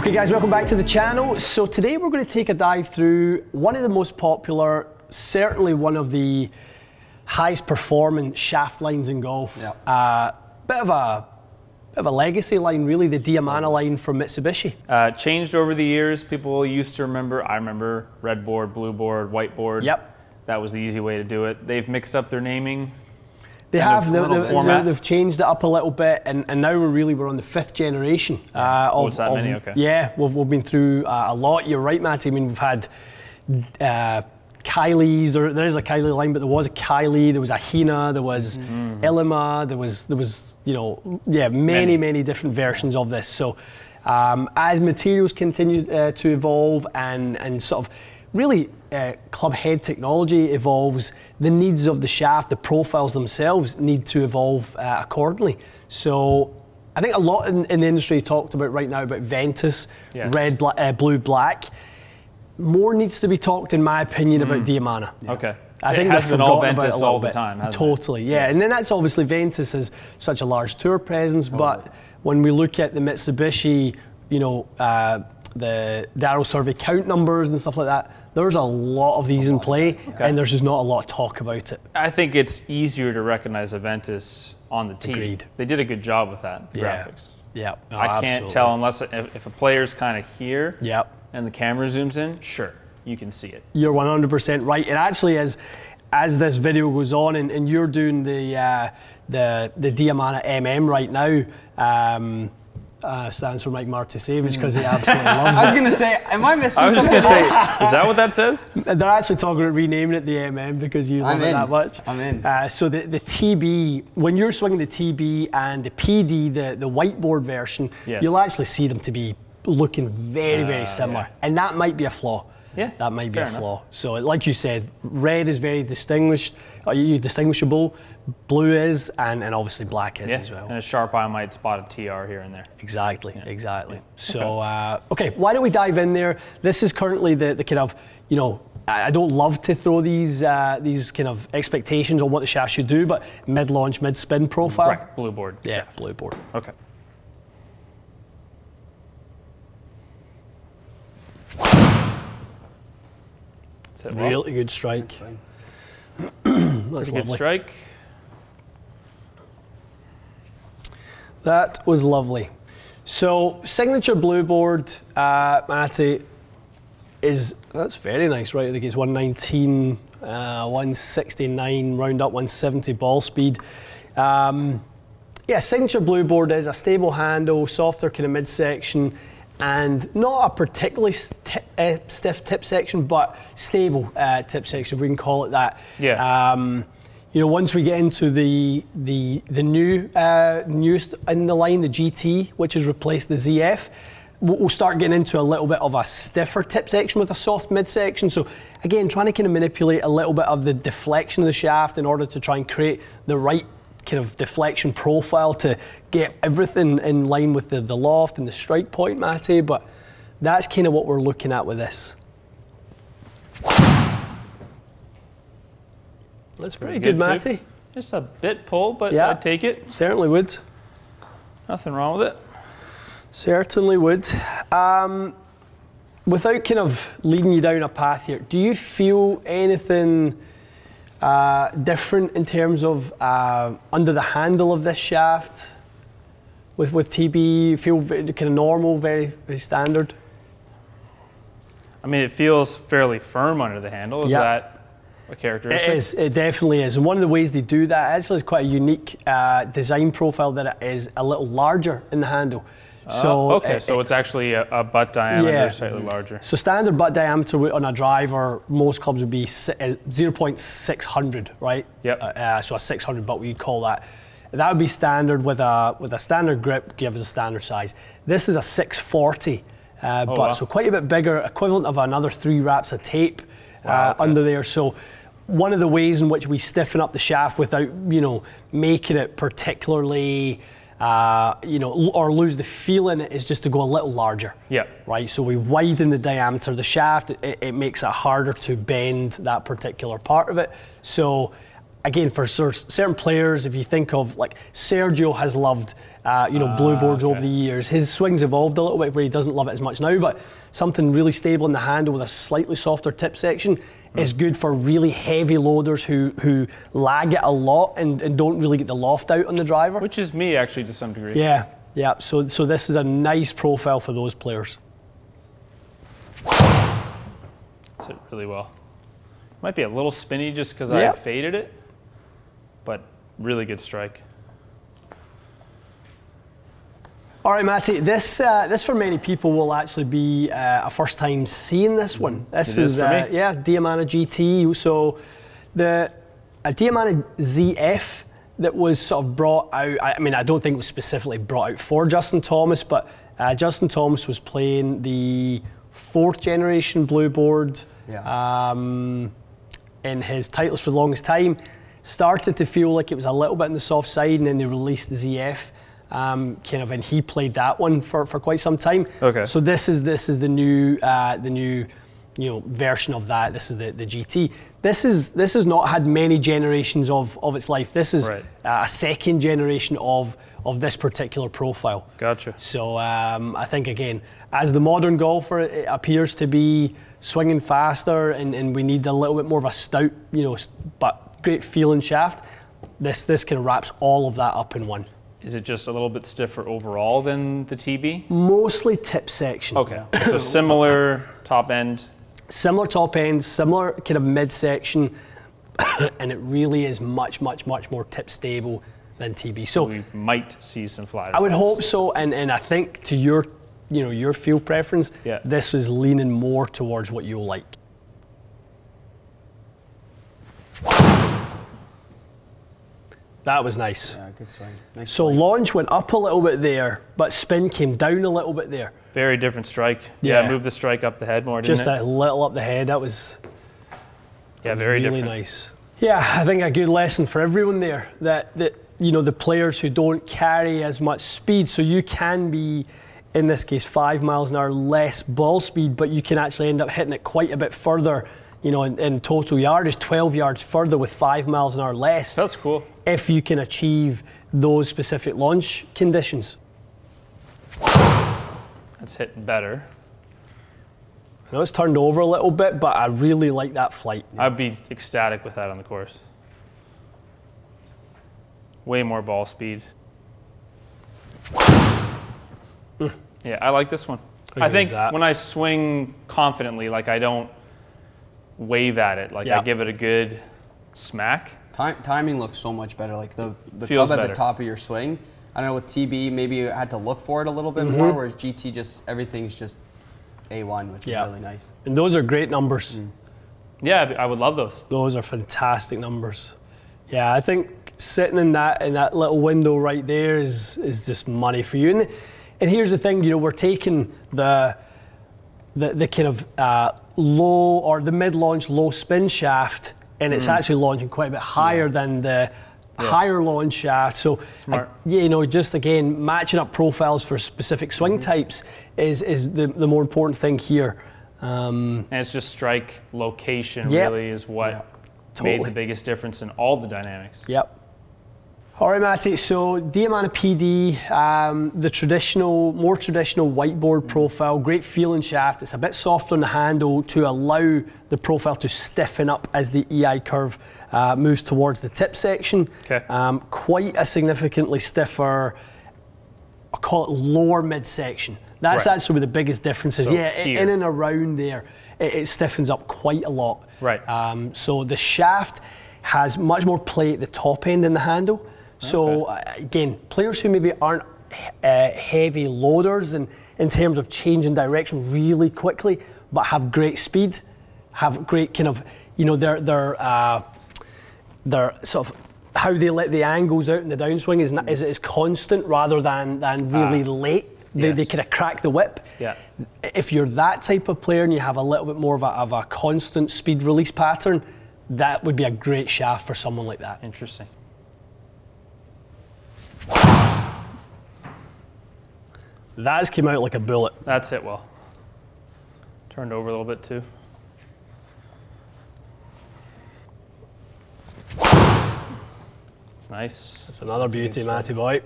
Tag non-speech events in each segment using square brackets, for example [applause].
Okay guys, welcome back to the channel. So today we're going to take a dive through one of the most popular, certainly one of the highest performing shaft lines in golf. Yeah. Uh, bit of a bit of a legacy line, really, the Diamana line from Mitsubishi. Uh, changed over the years. People used to remember. I remember red board, blue board, white board. Yep. That was the easy way to do it. They've mixed up their naming. They have. They, little they, have changed it up a little bit, and, and now we're really we're on the fifth generation. Uh, Oh, of, it's that of- many? Okay. Yeah, we've, we've been through uh, a lot. You're right, Matt. I mean, we've had uh, Kai'li's. There, there is a Kai'li line, but there was a Kylie. There was a Hina. There was Mm-hmm. Ilima. There was there was you know yeah many Many. many different versions of this. So um, as materials continue uh, to evolve and and sort of really uh, club head technology evolves, the needs of the shaft, the profiles themselves need to evolve uh, accordingly. So I think a lot in, in the industry talked about right now about Ventus, Yes. red, bla- uh, blue, black. More needs to be talked, in my opinion, about Diamana. Okay. I It think has been all forgotten about it Ventus all the bit. time, hasn't it? Totally, yeah. And then that's obviously Ventus has such a large tour presence, but when we look at the Mitsubishi, you know, uh, the Darrell survey count numbers and stuff like that, there's a lot of these in play, and there's just not a lot of talk about it. I think it's easier to recognize a Ventus on the team. Agreed. They did a good job with that. The Yeah. graphics. Yeah, no, I can't absolutely. tell unless if, if a player's kind of here Yep. and the camera zooms in. Sure, you can see it. You're 100% right. It actually is, as this video goes on, and, and you're doing the uh, the the Diamana MM right now. Um, uh, stands for Mike Martusevich because he [laughs] absolutely loves it. I was gonna say, am I missing something? I was just gonna say, is that what that says? [laughs] They're actually talking about renaming it the MM because you love I'm it in. that much. I'm in. Uh, so the, the TB, when you're swinging the TB and the PD, the, the whiteboard version, Yes. you'll actually see them to be looking very, very Ah, similar. yeah. And that might be a flaw. Yeah, That might be a enough. flaw. So, like you said, red is very distinguished, uh, you distinguishable, blue is, and, and obviously black is Yeah. as well. And a sharp eye might spot a TR here and there. Exactly, exactly. So, uh, okay, why don't we dive in there? This is currently the, the kind of, you know, I don't love to throw these uh, these kind of expectations on what the shaft should do, but mid launch, mid spin profile. Right, blue board. Yeah, blue board. Okay. That's it, well. Really good strike. [clears throat] That's Pretty good lovely. strike. That was lovely. So, signature blue board, uh, Matty, is that's very nice, right? I think it's 119, uh, 169, round up 170 ball speed. Um, yeah, signature blue board is a stable handle, softer kind of midsection, and not a particularly sti- uh, stiff tip section, but stable uh, tip section, if we can call it that. Yeah. Um, you know, once we get into the the the new uh, newest in the line, the GT, which has replaced the ZF, we'll we'll start getting into a little bit of a stiffer tip section with a soft midsection. So again, trying to kind of manipulate a little bit of the deflection of the shaft in order to try and create the right kind of deflection profile to get everything in line with the, the loft and the strike point, Matty. But that's kind of what we're looking at with this. That's pretty, good, too. Matty. Just a bit pull, but Yeah. I'd take it. Certainly would. Nothing wrong with it. Certainly would. Um, without kind of leading you down a path here, do you feel anything uh, different in terms of uh, under the handle of this shaft with with TB? Feel very, kind of normal, very very standard. I mean, it feels fairly firm under the handle. Is Yeah. that a characteristic? It is. It definitely is. And one of the ways they do that actually is quite a unique uh, design profile that it is a little larger in the handle. Oh, okay, it- so it's, actually a, a butt diameter Yeah. slightly larger. So standard butt diameter on a driver, most clubs would be uh, 0.600, right? Yep. Uh, uh, so a 600 butt, we'd call that. That would be standard with a with a standard grip, gives a standard size. This is a 640 uh, butt, Oh, wow. so quite a bit bigger, equivalent of another three wraps of tape Wow, uh, okay. under there. So one of the ways in which we stiffen up the shaft without, you know, making it particularly, uh, you know, or lose the feeling is just to go a little larger Yeah. right? So we widen the diameter of the shaft. It, it makes it harder to bend that particular part of it. So again, for certain players, if you think of like Sergio has loved, uh, you know, blue boards over the years. His swing's evolved a little bit where he doesn't love it as much now, but something really stable in the handle with a slightly softer tip section is good for really heavy loaders who who lag it a lot and, and don't really get the loft out on the driver. Which is me actually to some degree. Yeah, yeah. So so this is a nice profile for those players. It's hit really well. Might be a little spinny just because. I faded it, but really good strike. All right, Matty. This uh, this for many people will actually be uh, a first time seeing this one. This It is is, uh, yeah Diamana GT. So the a Diamana ZF that was sort of brought out. I, I mean, I don't think it was specifically brought out for Justin Thomas, but uh, Justin Thomas was playing the fourth generation blue board. Yeah. Um, in his titles for the longest time. Started to feel like it was a little bit on the soft side, and then they released the ZF. Um, kind of, and he played that one for, for quite some time. Okay. So this is this is the new uh, the new you know version of that. This is the, the GT. This is this has not had many generations of, of its life. This is Right. a second generation of of this particular profile. Gotcha. So um, I think again, as the modern golfer, it appears to be swinging faster, and, and we need a little bit more of a stout, you know, but great feeling shaft. This this kind of wraps all of that up in one. Is it just a little bit stiffer overall than the TB? Mostly tip section. Okay. so similar top end. Similar top ends, similar kind of midsection, [coughs] and it really is much, much, much more tip stable than TB. So We might see some fly. I would hope so, and, and I think to your, you know, your field preference, Yeah. this was leaning more towards what you'll like. That was nice. Yeah, good swing. Nice So swing. launch went up a little bit there, but spin came down a little bit there. Very different strike. Yeah, Yeah. move the strike up the head more, didn't Just it? a little up the head. That was yeah, very really different. nice. Yeah, I think a good lesson for everyone there that that you know the players who don't carry as much speed, so you can be in this case five miles an hour less ball speed, but you can actually end up hitting it quite a bit further. You know, in, in total yardage, 12 yards further with five miles an hour less. That's cool. if you can achieve those specific launch conditions. That's hitting better. I know it's turned over a little bit, but I really like that flight. I'd be ecstatic with that on the course. Way more ball speed. Hmm. Yeah, I like this one. How I think when I swing confidently, like I don't wave at it, like Yeah. I give it a good smack. Time, timing looks so much better. Like the, the Feels club at better. the top of your swing. I don't know with TB, maybe you had to look for it a little bit Mm-hmm. more, whereas GT just everything's just A1, which Yeah. is really nice. And those are great numbers. Yeah, I would love those. Those are fantastic numbers. Yeah, I think sitting in that in that little window right there is is just money for you. And and here's the thing, you know, we're taking the the, the kind of uh, low or the mid launch low spin shaft, and it's actually launching quite a bit higher than the higher launch shaft. So, Smart. uh, you know, just again matching up profiles for specific swing types is is the, the more important thing here. Um, And it's just strike location Yep. really is what Yeah, made the biggest difference in all the dynamics. Yep. All right, Matty. So Diamana PD, um, the traditional, more traditional whiteboard profile, great feeling shaft. It's a bit softer on the handle to allow the profile to stiffen up as the EI curve uh, moves towards the tip section. Okay. Um, quite a significantly stiffer, I call it lower midsection. That's Right. actually the biggest difference is. So yeah, here. in and around there, it, it stiffens up quite a lot. Right. Um, so the shaft has much more play at the top end in the handle. So uh, again, players who maybe aren't uh, heavy loaders in, in terms of changing direction really quickly, but have great speed, have great kind of, you know, their their uh, their sort of how they let the angles out in the downswing is, is, is constant rather than than really late. They, yes. they kind of crack the whip. Yeah. If you're that type of player and you have a little bit more of a, of a constant speed release pattern, that would be a great shaft for someone like that. Interesting. That's came out like a bullet. That's it well. Turned over a little bit too. It's nice. That's another That's beauty. Matty boy.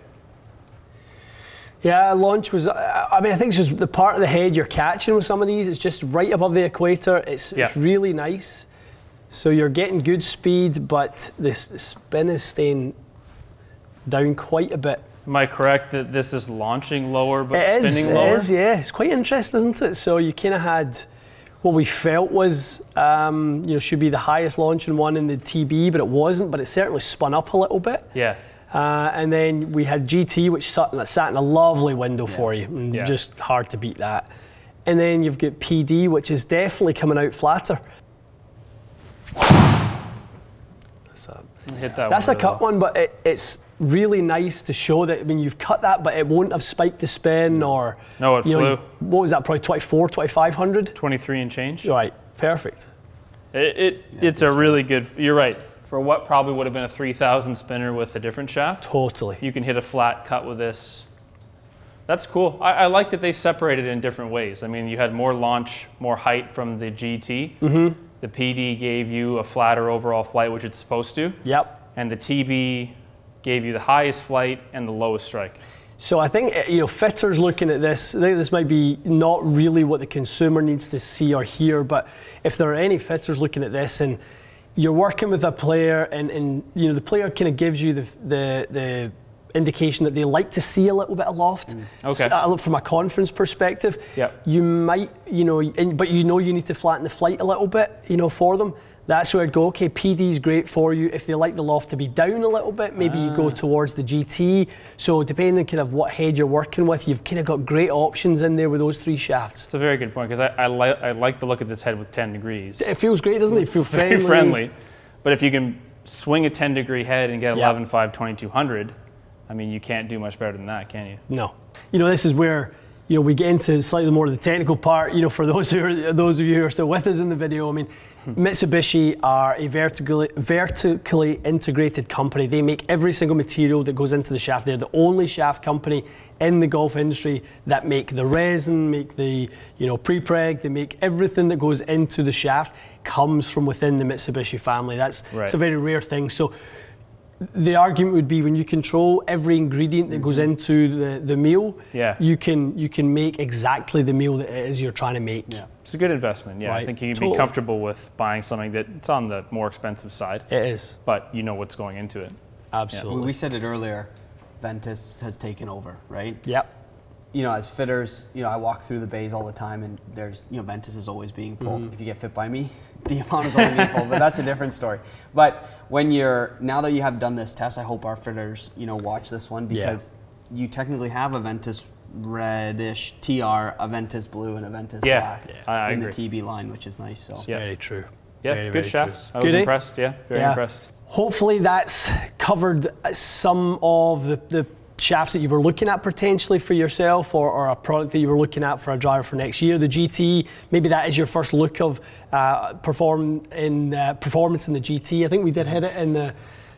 Yeah, launch was. I I mean, I think it's just the part of the head you're catching with some of these. It's just right above the equator. It's, Yeah. it's really nice. So you're getting good speed, but this spin is staying down quite a bit. Am I correct that this is launching lower but It is, spinning it lower? is, yeah. It's quite interesting, isn't it? So you kind of had what we felt was, um, you know, should be the highest launching one in the TB, but it wasn't. But it certainly spun up a little bit. Yeah. Uh, and then we had GT, which sat, sat in a lovely window for you, and Yeah. just hard to beat that. And then you've got PD, which is definitely coming out flatter. That's a, Hit that that's a cut one, but it, it's really nice to show that. I mean, you've cut that, but it won't have spiked the spin or. No, it you flew. you- what was that? Probably 24, 2500? 23 and change. Right, perfect. It, it it's a really good. You're right. For what probably would have been a 3,000 spinner with a different shaft, Totally. you can hit a flat cut with this. That's cool. I, I like that they separated it in different ways. I mean, you had more launch, more height from the GT. Mm-hmm. The PD gave you a flatter overall flight, which it's supposed to, Yep. and the TB gave you the highest flight and the lowest strike. So I think uh, you know fitters looking at this. I think this might be not really what the consumer needs to see or hear. But if there are any fitters looking at this and you're working with a player and, and you know the player kind of gives you the, the the indication that they like to see a little bit of loft. Okay. So, uh, from a conference perspective, Yep. you might you know, but you know you need to flatten the flight a little bit, you know, for them. That's where I'd go. Okay, PD is great for you. If they like the loft to be down a little bit, maybe you Ah. go towards the GT. So depending on kind of what head you're working with, you've kind of got great options in there with those three shafts. It's a very good point because I, I, li- I like the look of this head with 10 degrees. It feels great, doesn't it? It feels very friendly. But if you can swing a 10 degree head and get Yeah. 11.5, 2200, I mean, you can't do much better than that, can you? No. You know, this is where you know we get into slightly more of the technical part. You know, for those who are, those of you who are still with us in the video, I mean, Mitsubishi are a vertically vertically integrated company. They make every single material that goes into the shaft. They're the only shaft company in the golf industry that make the resin, make the you know pre-preg. They make everything that goes into the shaft comes from within the Mitsubishi family. That's Right. it's a very rare thing. So the argument would be when you control every ingredient that goes mm-hmm. into the, the meal, Yeah. you can you can make exactly the meal that it is you're trying to make. Yeah. It's a good investment. Yeah, I think you can Totally. be comfortable with buying something that's on the more expensive side, It is. but you know what's going into it. Absolutely. We said it earlier. Ventus has taken over, right? Yep. You know, as fitters, you know, I walk through the bays all the time, and there's, you know, Ventus is always being pulled. Mm-hmm. If you get fit by me, [laughs] Diamana is always being pulled, but that's a different story. But when you're now that you have done this test, I hope our fitters, you know, watch this one Yeah. because you technically have a Ventus reddish TR, a Ventus blue, and a Ventus Yeah, black yeah, I- I in agree. the TB line, which is nice. So Yeah. Very true. Yeah, Very, good very shafts. true. I was Good, eh? impressed. Yeah, very Yeah. impressed. Hopefully that's covered some of the, the shafts that you were looking at potentially for yourself or, or a product that you were looking at for a driver for next year. The GT, maybe that is your first look of uh, perform in uh, performance in the GT. I think we did hit it in the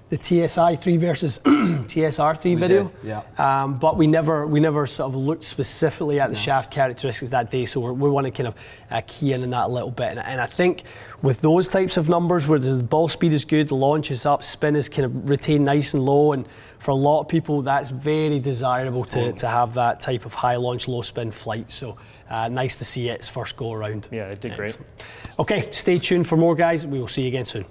the TSI 3 versus [clears throat] TSR 3 We video. did, yeah. Um, but we never we never sort of looked specifically at the shaft characteristics that day, so we're, we want to kind of uh, key in on that a little bit. And, and I think with those types of numbers, where the ball speed is good, the launch is up, spin is kind of retained nice and low, and for a lot of people, that's very desirable to, to have that type of high launch, low spin flight. So uh, nice to see its first go around. Yeah, it did great. Okay, stay tuned for more, guys. We will see you again soon.